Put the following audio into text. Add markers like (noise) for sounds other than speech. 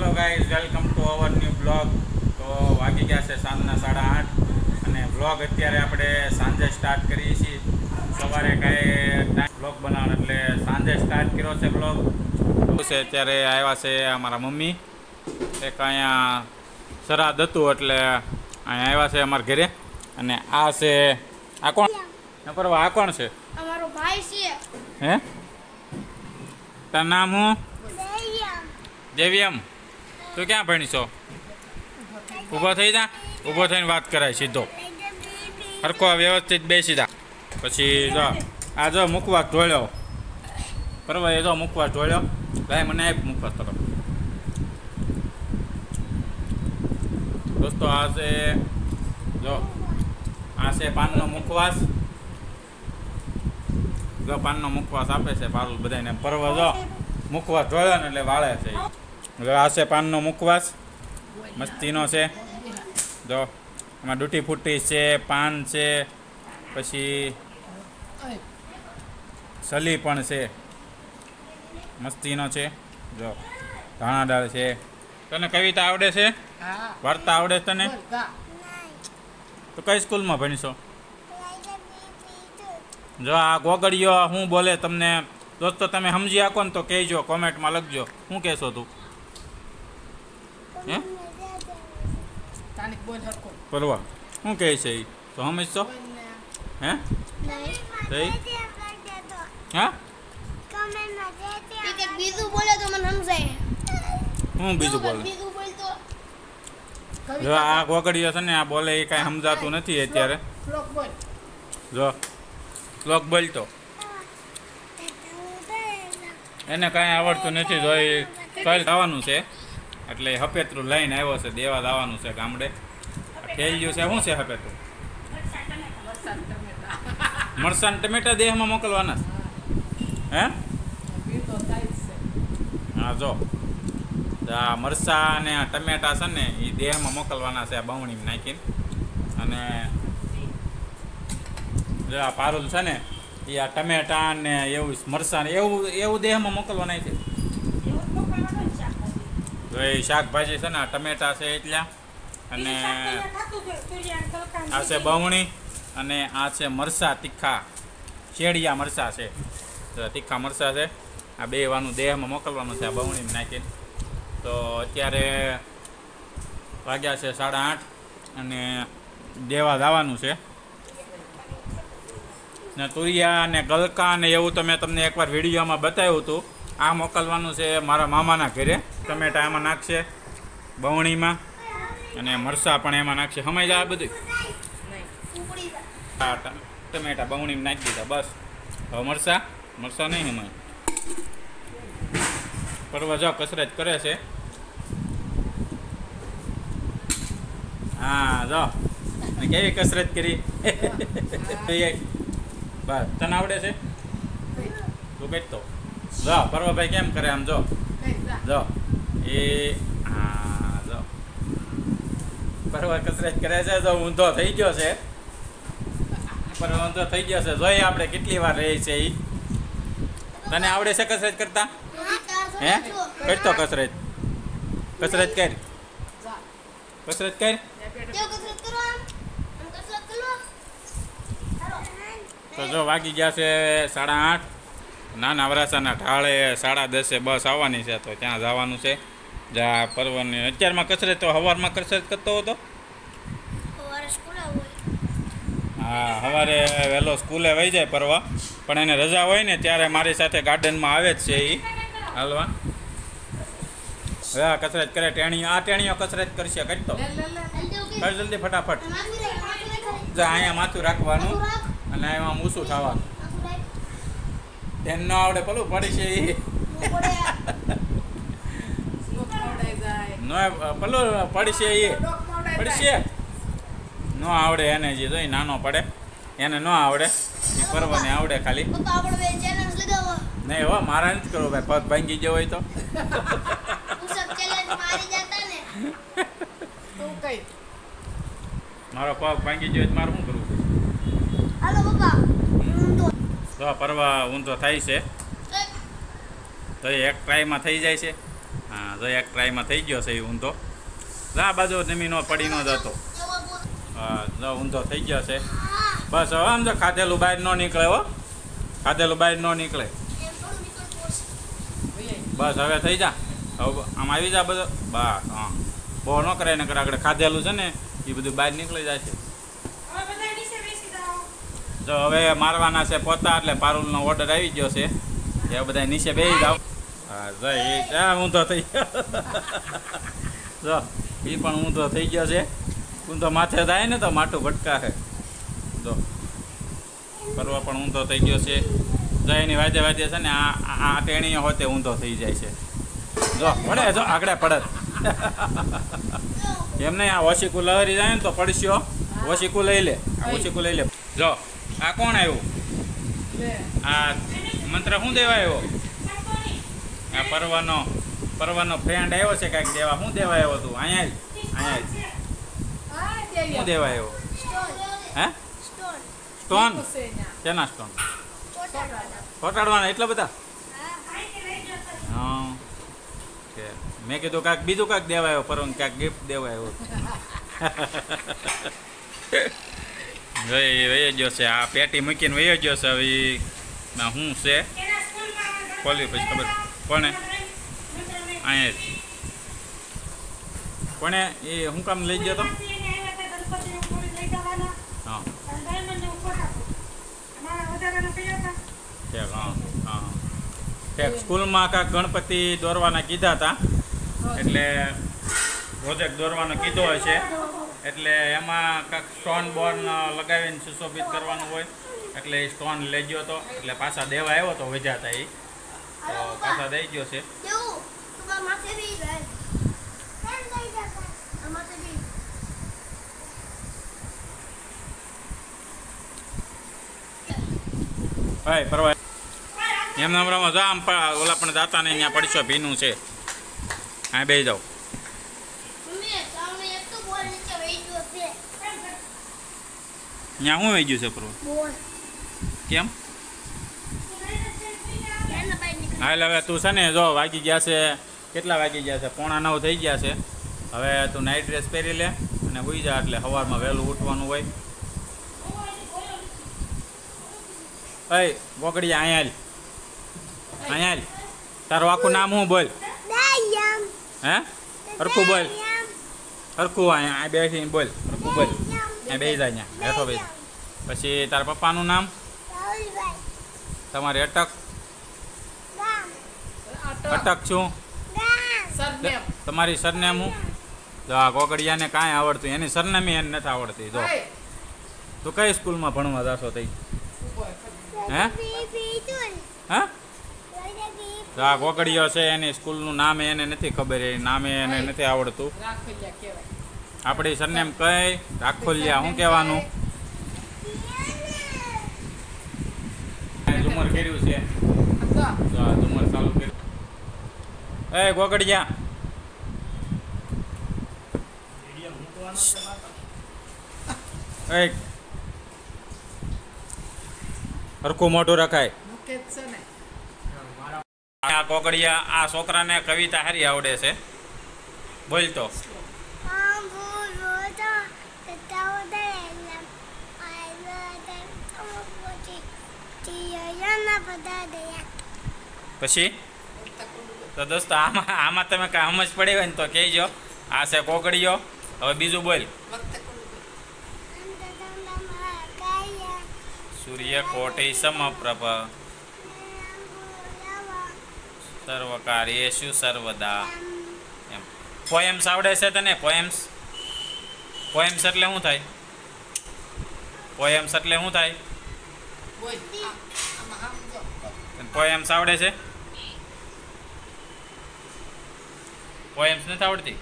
Hello guys welcome to our new blog તો વાગી ગયા છે સાંજના સાડા આઠ અને બ્લોગ અત્યારે આપણે સાંજે સ્ટાર્ટ કરીએ છીએ. સવારે કાંઈ ટાઈમ બ્લોગ બનાવવાનો એટલે સાંજે સ્ટાર્ટ કર્યો છે બ્લોગ છે અત્યારે આવ્યા છે અમારા મમ્મી. એક અહીંયા શ્રાદ્ધ હતું એટલે અહીંયા આવ્યા છે અમારા ઘરે. અને આ છે આ કોણ? ન પરવા આ કોણ છે? અમારો ભાઈ છે. હે? તારું નામ હું દેવ્યમ તું ક્યાં ભણીશો ઊભો થઈ જા. ઊભો થઈને વાત કરાય સીધો. હરખો વ્યવસ્થિત બેસી જા. પછી જો, આ જો મૂકવા ઢોળ્યો. બરાબર, એ જો મૂકવા ઢોળ્યો. ભાઈ, મને આપ મૂકવા તરફ. દોસ્તો, આ છે, જો, આ છે પાનનો મુખવાસ. જો પાનનો મુખવાસ આપે છે પારુલ બધાને પરવ જો. મુખવાસ ઢોળ્યો ને એટલે વાળે છે. આ છે પાનનો મુખવાસ. મસ્તીનો છે. જો એમાં ડૂટી ફૂટી છે, પાન છે, પછી સલી પણ છે. મસ્તીનો છે. જો ધાણાદાળ છે. તને કવિતા આવડે છે? વાર્તા આવડે તને? તો કઈ સ્કૂલમાં ભણીશો? જો, આ ગોગડીયો હું બોલે તમને, દોસ્તો તમે સમજી આકો ને તો કહેજો, કોમેન્ટમાં લખજો. શું કહેશો તું? હે? બોલ પરવા શું કહે છે એ તો સમજશો હે? નહીં. હા? એ બીજું બોલે તો મને સમજાય. શું બીજું બોલે? બીજું બોલતો કવિતા જો આ ગોગડીયો છે ને આ બોલે એ કાંઈ સમજાતું નથી અત્યારે. જો શ્લોક બોલતો. એને કાંઈ આવડતું નથી જો એ કલ આવવાનું છે. એટલે હપેતરું લઈને આવ્યો છે, દેવા દાવાનું છે ગામડે. ઠેલ્યું છે, શું છે હપેતરું? મરસાન ટમેટા દેહમાં મોકલવાના. હે? હા, જો. આ મરસા અને ટમેટા છે ને એ દેહમાં મોકલવાના છે આ બવણીમાં નાખીને. અને જો આ પારુલ છે ને એ આ ટમેટા ને એવું મરસા ને એવું એવું દેહમાં મોકલવાના છે. એ શાકભાજી છે ને ટમેટા છે એટલા. અને આ છે બવણી અને આ છે મરસા તીખા શેડિયા મરસા છે. તીખા મરસા છે. આ બે વાનું દેહમાં મોકલવાનું છે આ બવણી નાખીને. તો અત્યારે વાગ્યા છે સાડા આઠ અને દેવા જવાનું છે. ને તુરિયા ને ગલકા ને એવું તો મેં તમને એકવાર વિડીયોમાં બતાવ્યું હતું. આ મોકલવાનું છે મારા મામાના ઘરે. ટમેટા એમાં નાખશે બવણીમાં અને મરસા પણ એમાં નાખશે. સમય જાય બધું હા ટમેટા બવણીમાં નાખી દીધા, બસ. હવે મરસા મરસા નહીં હમાય. પરવા જાઓ, કસરત કરે છે. હા જો કેવી કસરત કરી? (laughs) બસ. તને આવડે છે? તું બેઠતો જો પર્વભાઈ કેમ કરે આમ જો? જો. એ, હા, જો. કસરત કરે છે, જો ઊંધો થઈ ગયો છે. પણ ઊંધો થઈ ગયો છે. જોઈએ આપણે કેટલી વાર રહે છે એ તને આવડે છે કસરત કરતા? હે? કરતો કસરત. કસરત કર. કસરત કરો. તો જો વાગી ગયા છે સાડા આઠ. નાના વરાસાના ઢાળે સાડા દસે બસ આવવાની છે તો ત્યાં જવાનું છે. જ્યાં પર્વની અત્યારમાં કસરત તો સવારમાં કસરત કરતો હતો? સવારે સ્કૂલે હોય. હા સવારે વહેલો સ્કૂલે વહી જાય પરવા પણ એને રજા હોય ને ત્યારે મારી સાથે ગાર્ડનમાં આવે જ છે એ હાલવા. હવે આ કસરત કરે ટેણી આ ટેણીઓ કસરત કરશે કરતો જલ્દી ફટાફટ. જા અહીંયા માથું રાખવાનું અને એમાં મૂસું થવાનું એને ન આવડે પેલું પડી છે એ પેલું પડી છે એ પડશે ન આવડે એને જે જોઈ નાનો પડે. એને ન આવડે. એ કરવાને આવડે ખાલી. નહીં હો મારા નથી કરવું ભાઈ. પગ ભાંગી ગયો હોય તો. મારી જતા ને. તું કઈ? મારો પગ ભાંગી ગયો હોય તો મારે શું કરવું? હાલો પપ્પા. તો પરવા ઊંધો થાય છે. તો એ એક ટ્રાયમાં થઈ જાય છે. હા તો એક ટ્રાયમાં થઈ ગયો છે એ ઊંધો. આ બાજુ જમીનો પડી જ જતો હા, જો ઊંધો થઈ ગયો છે. બસ હવે આમ જો ખાધેલું બહાર ન નીકળે હો. ખાધેલું બહાર ન નીકળે. બસ હવે થઈ જા. હવે આમ આવી જા બધો. બસ, હા. બહુ ન કરે ને આગળ ખાધેલું છે ને, એ બધું બહાર નીકળી જાય છે. જો હવે મારવાના છે પોતા, એટલે પારુલનો ઓર્ડર આવી ગયો છે. એ બધા નીચે બે જાવ હા જય એ ઊંધો થઈ ગયો. (laughs) જો, એ પણ ઊંધો થઈ ગયો છે. ઊંધો માથે થાય ને તો માઠું ભટકા છે. જો, કરવા પણ ઊંધો થઈ ગયો છે. જયની વાજે વાજે છે ને આ આ- આ ટેણીઓ હોતે ઊંધો થઈ જાય છે. જો, પડે, જો, આગળ પડે. (laughs) એમ નહીં, આ ઓશીકુ લહરી જાય ને તો પડશ્યો ઓશીકુ લઈ લે. આ ઓશીકુ લઈ લે. જો આ કોણ આવ્યું? આ મંત્ર શું દેવા આવ્યો આ પરવાનો પરવાનો ફ્રેન્ડ આવ્યો છે કાંઈક દેવા. શું દેવા આવ્યો તું? અહીંયા અહીંયા શું દેવા આવ્યો હે? સ્ટોન કેના સ્ટોન છોકરાના. એટલા બધા? હા. મેં કીધું કાંક બીજું કાંક દેવા આવ્યો પરવાનું કાંઈક ગિફ્ટ દેવા આવ્યો ભાઈ વયો ગયો છે. આ પેટી મૂકીને વયો ગયો છે. હવે ના શું છે? ખોલી પછી ખબર. કોને અહીંયા કોને એ શું કામ લઈ ગયો તો? હા. હા હા સ્કૂલમાં કાંઈક ગણપતિ દોરવાના કીધા હતા. એટલે પ્રોજેક્ટ દોરવાનો કીધો હોય છે એટલે એમાં કાંઈક સ્ટોન બોર્ન લગાવીને સુશોભિત કરવાનું હોય. એટલે એ સ્ટોન લઈ ગયો હતો એટલે પાછા દેવા આવ્યો તો વેજાતા એ તો પાછા દઈ ગયો છે. ભાઈ પરવા એમ નંબરમાં જા આમ ઓલા પણ દાતા ને અહીંયા પડશો ભીનું છે. હા બે જાઓ. ત્યાં શું આવી ગયું છે પરવા કેમ હાલ હવે તું છે ને જો વાગી ગયા છે કેટલા વાગી ગયા છે પોણા નવ થઈ ગયા છે હવે તું નાઇટ ડ્રેસ પહેરી લે અને હોઈ જા એટલે સવારમાં વહેલું ઉઠવાનું હોય અય વગડી અહીંયા અહીંયા તારું આખું નામ હું બોલ હે હરખું બોલ હરખું અહીંયા બેસી બેસીને બોલ હરખું બોલ અહીંયા બે જાય અહીંયા બેઠો બે પછી તારા પપ્પાનું નામ? તમારી અટક? અટક. છું. તમારી સરનામું જો આ કોકડિયાને કાંઈ આવડતું એની સરનેમી એને નથી આવડતી. જો. તું કઈ સ્કૂલમાં ભણવા જાશો તઈ? હે? હે? તો આ કોકડીયો છે એની સ્કૂલનું નામ એને નથી ખબર એ નામે એને નથી આવડતું. આપણી સરનેમ કઈ? રાખોલિયા શું કહેવાનું? ઝુમર કર્યું છે. ઝુમર ચાલુ કર્યું. એ, ગોગડિયા. એ. હરખું મોઢું રખાય. આ કોકડિયા આ છોકરાને કવિતા સારી આવડે છે. બોલતો પછી? તો દોસ્તો આમાં આમાં તમે કામ સમજ પડી હોય ને તો કહેજો. આ છે કોકડીઓ હવે બીજું બોલ. સૂર્ય કોટી સમપ્રભ સર્વકાર્યેષુ સર્વદા. એમ. પોએમ્સ આવડે છે તને? પોએમ્સ? પોએમ્સ એટલે શું થાય? પોએમ્સ એટલે શું થાય. પોએમ્સ આવડે છે? પોએમ્સ નથી આવડતી?